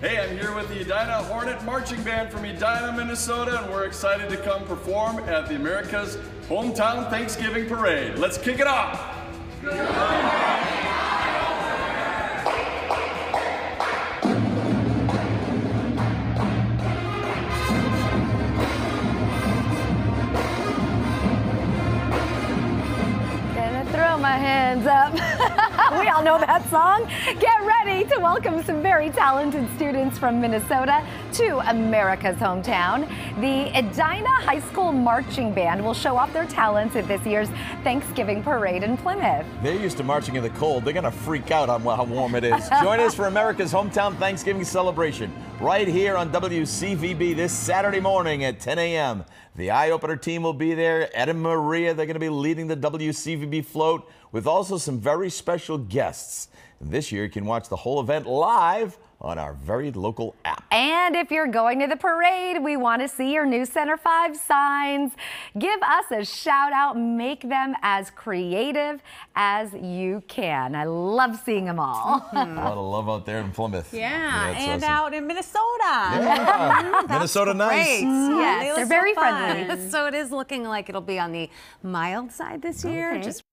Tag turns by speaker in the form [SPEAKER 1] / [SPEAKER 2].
[SPEAKER 1] Hey, I'm here with the Edina Hornet Marching Band from Edina, Minnesota, and we're excited to come perform at the America's Hometown Thanksgiving Parade. Let's kick it off!
[SPEAKER 2] Gonna throw my hands up. we all know that song. Get ready to welcome some very talented students from Minnesota to America's hometown. The Edina High School Marching Band will show off their talents at this year's Thanksgiving Parade in Plymouth.
[SPEAKER 3] They're used to marching in the cold. They're going to freak out on how warm it is. Join us for America's hometown Thanksgiving celebration right here on WCVB this Saturday morning at 10 a.m. The Eye Opener team will be there. Ed and Maria, they're going to be leading the WCVB float with also some very special guests. This year, you can watch the whole event live on our very local app.
[SPEAKER 2] And if you're going to the parade, we want to see your NewsCenter 5 signs. Give us a shout out, make them as creative as you can. I love seeing them all. Mm-hmm.
[SPEAKER 3] A lot of love out there in Plymouth.
[SPEAKER 4] Yeah,
[SPEAKER 3] that's
[SPEAKER 4] and
[SPEAKER 3] awesome.
[SPEAKER 4] out in Minnesota.
[SPEAKER 3] Yeah. Minnesota nice.
[SPEAKER 4] Great.
[SPEAKER 2] Yes,
[SPEAKER 4] They
[SPEAKER 2] they're
[SPEAKER 4] look
[SPEAKER 2] very
[SPEAKER 4] so fun.
[SPEAKER 2] friendly.
[SPEAKER 4] So it is looking like it'll be on the mild side this year.
[SPEAKER 2] Okay.
[SPEAKER 4] Just